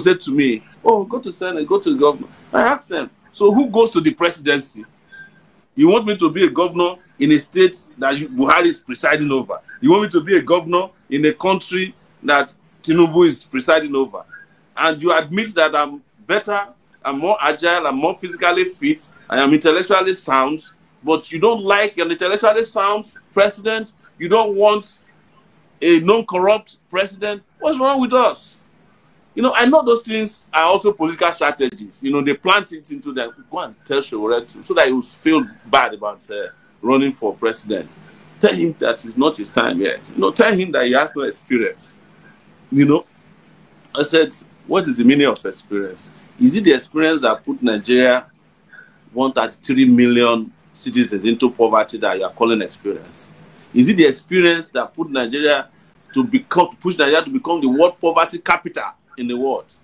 said to me, "Oh, go to Senate, go to the governor." I asked them, "So who goes to the presidency? You want me to be a governor in a state that Buhari is presiding over? You want me to be a governor in a country that Tinubu is presiding over? And you admit that I'm better, I'm more agile, I'm more physically fit, I am intellectually sound, but you don't like an intellectually sound president? You don't want a non-corrupt president? What's wrong with us?" You know, I know those things are also political strategies. You know, they plant it into them. Go and tell Sowore so that he will feel bad about uh, running for president. Tell him that it's not his time yet. You know, tell him that he has no experience. You know, I said, what is the meaning of experience? Is it the experience that put Nigeria 133 million citizens into poverty that you are calling experience? Is it the experience that put Nigeria to become, push Nigeria to become the world poverty capital in the world.